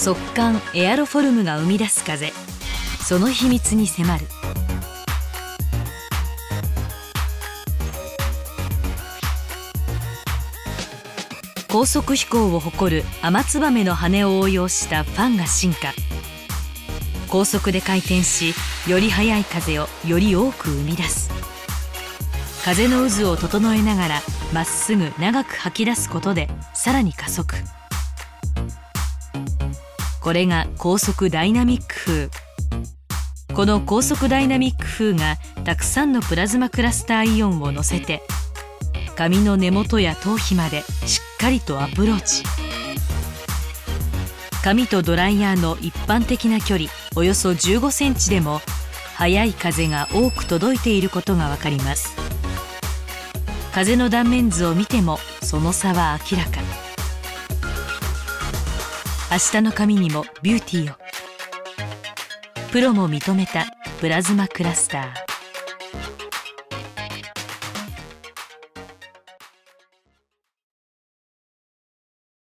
速乾エアロフォルムが生み出す風。その秘密に迫る。高速飛行を誇る雨燕の羽を応用したファンが進化。高速で回転しより速い風をより多く生み出す。風の渦を整えながらまっすぐ長く吐き出すことでさらに加速。これが高速ダイナミック風。この高速ダイナミック風がたくさんのプラズマクラスターイオンを乗せて髪の根元や頭皮までしっかりとアプローチ。髪とドライヤーの一般的な距離およそ15センチでも速い風が多く届いていることがわかります。風の断面図を見てもその差は明らか。明日の髪にもビューティーを。プロも認めたプラズマクラスター。